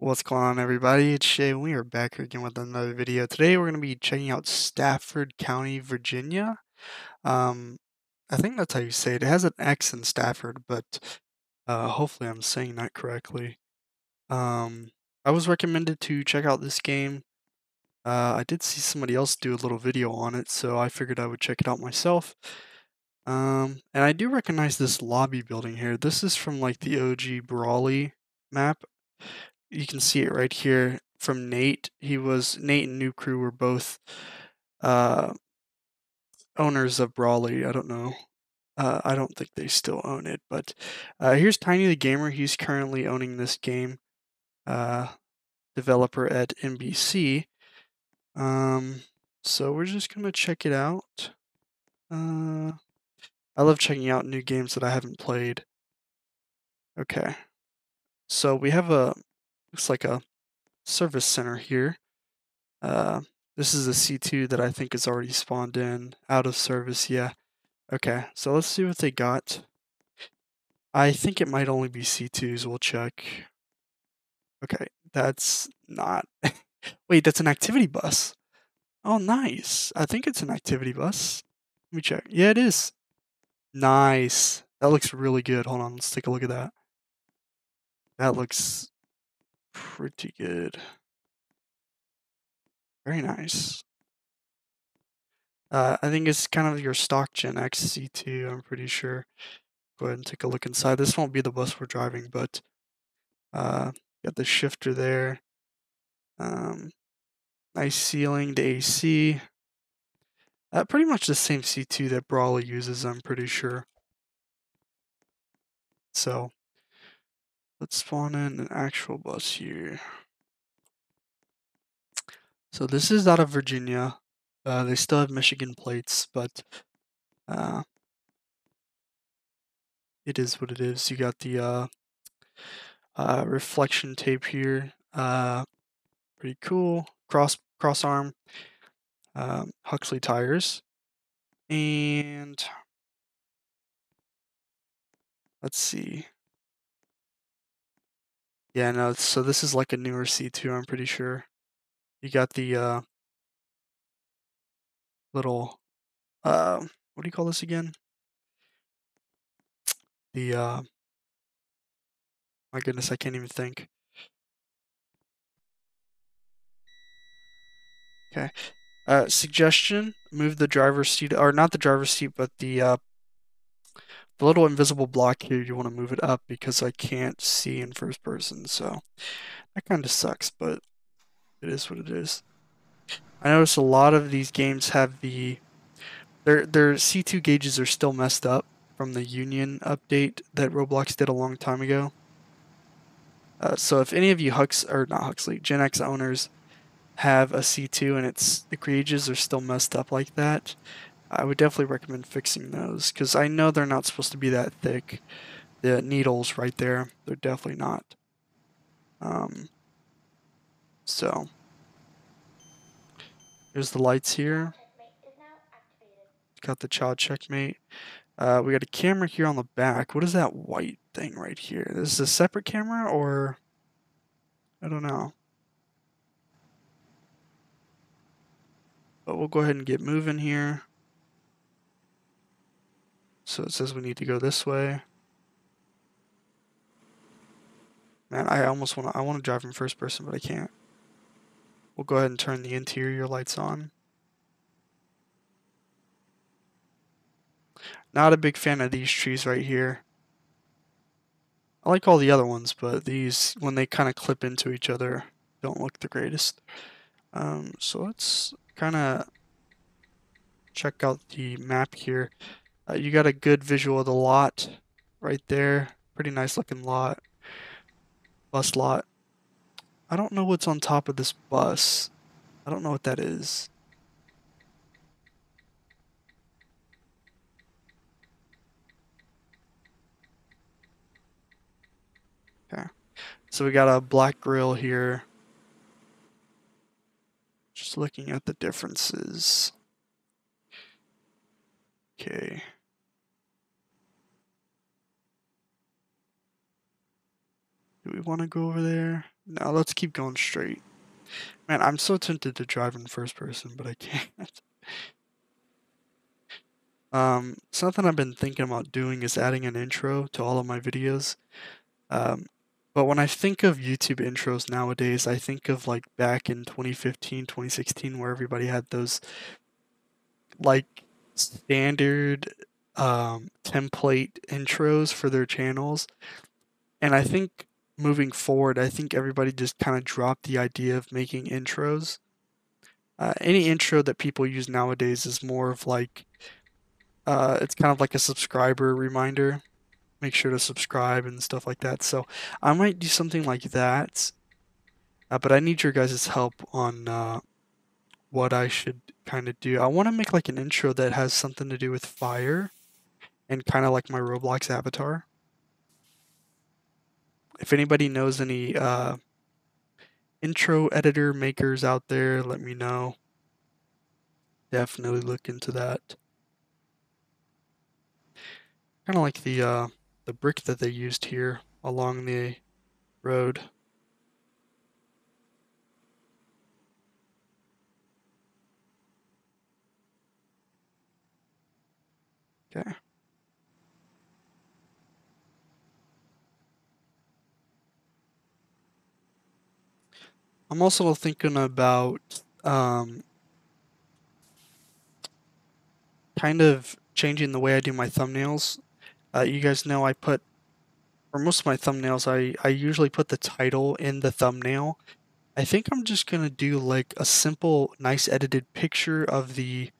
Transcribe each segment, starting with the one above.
What's going on everybody? It's Shay and we are back here again with another video. Today we're going to be checking out Stafford County, Virginia. Um, I think that's how you say it. It has an X in Stafford, but uh, hopefully I'm saying that correctly. Um, I was recommended to check out this game. Uh, I did see somebody else do a little video on it, so I figured I would check it out myself. Um, and I do recognize this lobby building here. This is from like the OG Brawly map you can see it right here from Nate. He was Nate and New Crew were both uh, owners of Brawly. I don't know. Uh, I don't think they still own it, but uh, here's Tiny the Gamer. He's currently owning this game. Uh, developer at NBC. Um, so we're just gonna check it out. Uh, I love checking out new games that I haven't played. Okay, so we have a looks like a service center here. Uh, this is a C2 that I think is already spawned in, out of service, yeah. Okay, so let's see what they got. I think it might only be C2s, we'll check. Okay, that's not... Wait, that's an activity bus. Oh, nice. I think it's an activity bus. Let me check. Yeah, it is. Nice. That looks really good. Hold on, let's take a look at that. That looks pretty good. Very nice. Uh, I think it's kind of your stock Gen X C2, I'm pretty sure. Go ahead and take a look inside. This won't be the bus we're driving, but uh, got the shifter there. Um, nice ceiling, the AC. Uh, pretty much the same C2 that Brawly uses, I'm pretty sure. So, Let's spawn in an actual bus here. So this is out of Virginia. Uh, they still have Michigan plates, but uh, it is what it is. You got the uh, uh, reflection tape here. Uh, pretty cool. Cross cross arm. Um, Huxley tires. And let's see. Yeah, no, so this is like a newer C2, I'm pretty sure. You got the uh, little, uh, what do you call this again? The, uh, my goodness, I can't even think. Okay. Uh, suggestion, move the driver's seat, or not the driver's seat, but the uh, the little invisible block here, you want to move it up because I can't see in first person, so that kind of sucks, but it is what it is. I notice a lot of these games have the their their C2 gauges are still messed up from the Union update that Roblox did a long time ago. Uh, so if any of you Hux or not Huxley Gen X owners have a C2 and it's the gauges are still messed up like that, I would definitely recommend fixing those because I know they're not supposed to be that thick. The needles right there, they're definitely not. Um, so, here's the lights here. Got the child checkmate. Uh, we got a camera here on the back. What is that white thing right here? This is a separate camera or I don't know. But we'll go ahead and get moving here. So it says we need to go this way. Man, I almost want to, I want to drive in first person, but I can't. We'll go ahead and turn the interior lights on. Not a big fan of these trees right here. I like all the other ones, but these, when they kind of clip into each other, don't look the greatest. Um, so let's kind of check out the map here. Uh, you got a good visual of the lot right there. Pretty nice looking lot. Bus lot. I don't know what's on top of this bus. I don't know what that is. Okay. So we got a black grill here. Just looking at the differences. Okay. Do we want to go over there? Now let's keep going straight. Man, I'm so tempted to drive in first person, but I can't. um, something I've been thinking about doing is adding an intro to all of my videos. Um, but when I think of YouTube intros nowadays, I think of like back in 2015, 2016, where everybody had those like standard um, template intros for their channels. And I think moving forward, I think everybody just kind of dropped the idea of making intros. Uh, any intro that people use nowadays is more of like, uh, it's kind of like a subscriber reminder. Make sure to subscribe and stuff like that. So I might do something like that. Uh, but I need your guys' help on uh, what I should kind of do. I want to make like an intro that has something to do with fire and kind of like my Roblox avatar. If anybody knows any uh, intro editor makers out there, let me know. Definitely look into that. Kind of like the uh, the brick that they used here along the road. Okay. I'm also thinking about um, kind of changing the way I do my thumbnails. Uh, you guys know I put, for most of my thumbnails, I, I usually put the title in the thumbnail. I think I'm just going to do like a simple, nice edited picture of the,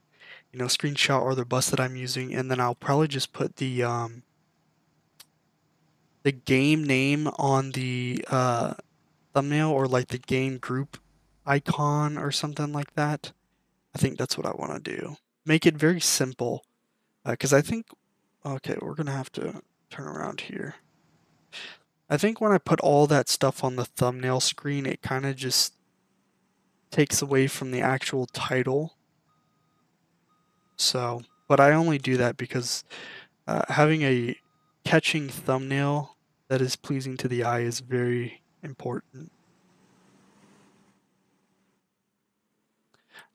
you know, screenshot or the bus that I'm using, and then I'll probably just put the, um, the game name on the uh, thumbnail or like the game group icon or something like that. I think that's what I want to do. Make it very simple because uh, I think, okay, we're going to have to turn around here. I think when I put all that stuff on the thumbnail screen, it kind of just takes away from the actual title. So, but I only do that because uh, having a catching thumbnail that is pleasing to the eye is very important.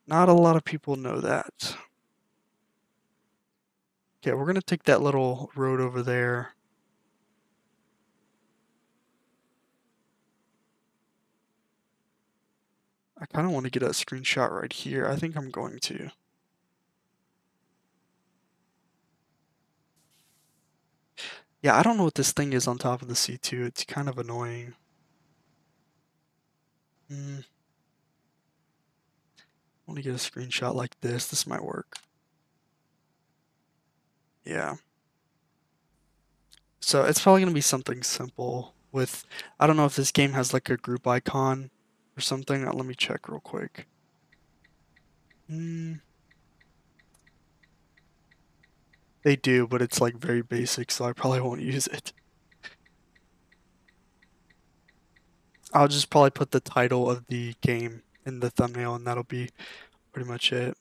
Not a lot of people know that. Okay, we're going to take that little road over there. I kind of want to get a screenshot right here. I think I'm going to. Yeah, I don't know what this thing is on top of the C2. It's kind of annoying. Hmm. I want to get a screenshot like this. This might work. Yeah. So it's probably going to be something simple with, I don't know if this game has like a group icon or something. let me check real quick. Hmm. They do, but it's like very basic, so I probably won't use it. I'll just probably put the title of the game in the thumbnail and that'll be pretty much it.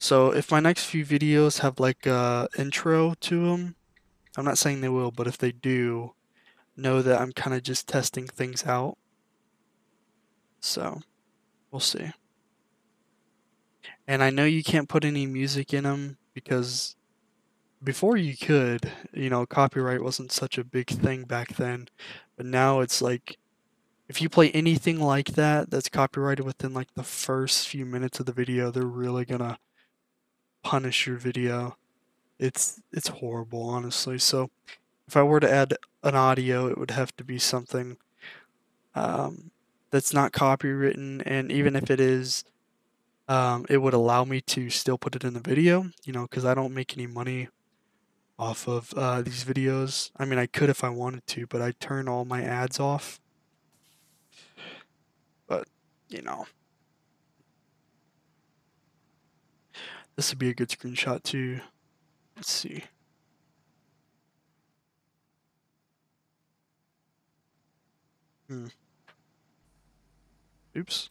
So if my next few videos have like a intro to them, I'm not saying they will, but if they do, know that I'm kind of just testing things out. So, we'll see. And I know you can't put any music in them because before you could, you know, copyright wasn't such a big thing back then. But now it's like if you play anything like that that's copyrighted within like the first few minutes of the video, they're really gonna punish your video. It's it's horrible, honestly. So if I were to add an audio, it would have to be something um, that's not copywritten, and even if it is, um, it would allow me to still put it in the video, you know, because I don't make any money off of uh, these videos. I mean, I could if I wanted to, but I turn all my ads off. But, you know. This would be a good screenshot too. Let's see. Hmm. Oops.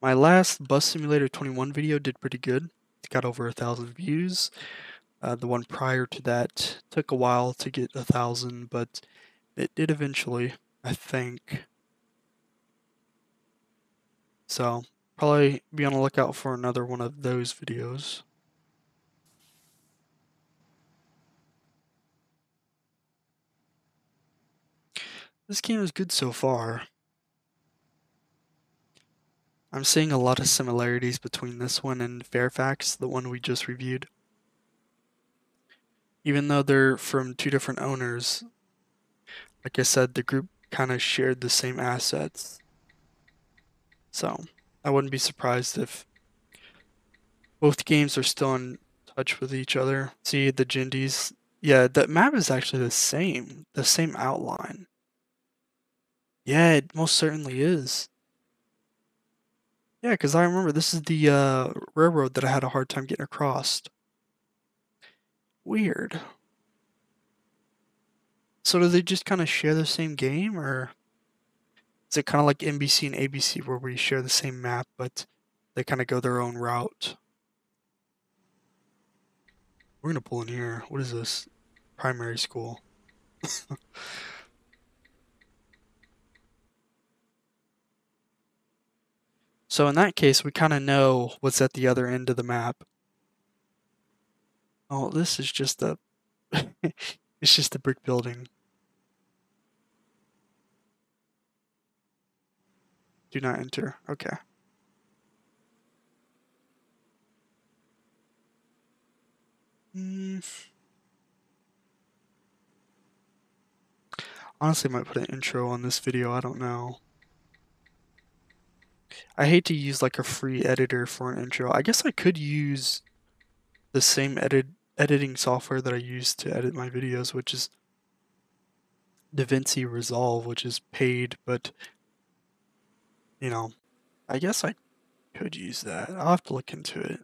My last Bus Simulator 21 video did pretty good. Got over a thousand views. Uh, the one prior to that took a while to get a thousand, but it did eventually, I think. So, probably be on the lookout for another one of those videos. This game is good so far. I'm seeing a lot of similarities between this one and Fairfax, the one we just reviewed. Even though they're from two different owners, like I said, the group kind of shared the same assets. So, I wouldn't be surprised if both games are still in touch with each other. See the Jindies? Yeah, the map is actually the same, the same outline. Yeah, it most certainly is. Yeah, because I remember this is the uh, railroad that I had a hard time getting across. Weird. So do they just kind of share the same game, or is it kind of like NBC and ABC where we share the same map, but they kind of go their own route? We're gonna pull in here. What is this? Primary school. So in that case, we kind of know what's at the other end of the map. Oh, this is just a... it's just a brick building. Do not enter. Okay. Mm. Honestly, I might put an intro on this video. I don't know. I hate to use like a free editor for an intro. I guess I could use the same edit editing software that I use to edit my videos, which is DaVinci Resolve, which is paid, but you know, I guess I could use that. I'll have to look into it.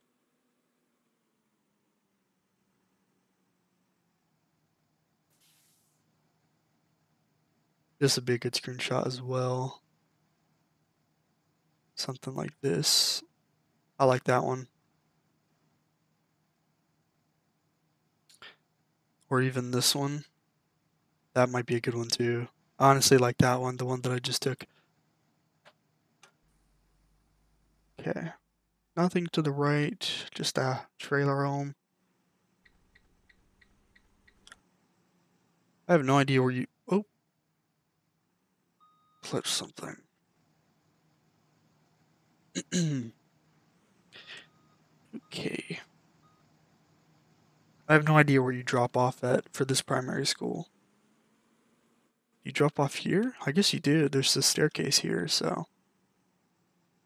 This would be a good screenshot as well something like this. I like that one. Or even this one. That might be a good one too. honestly like that one, the one that I just took. Okay. Nothing to the right, just a trailer home. I have no idea where you... Oh. Clip something. Okay. I have no idea where you drop off at for this primary school. You drop off here? I guess you do. There's the staircase here, so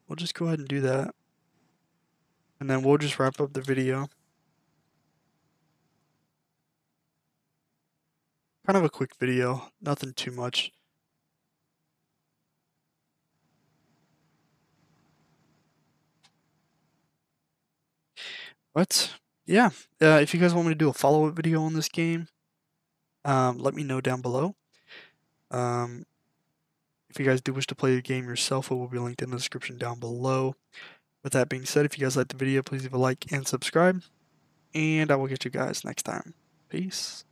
we'll just go ahead and do that. And then we'll just wrap up the video. Kind of a quick video, nothing too much. But yeah, uh, if you guys want me to do a follow-up video on this game, um, let me know down below. Um, if you guys do wish to play the game yourself, it will be linked in the description down below. With that being said, if you guys like the video, please leave a like and subscribe. And I will get you guys next time. Peace.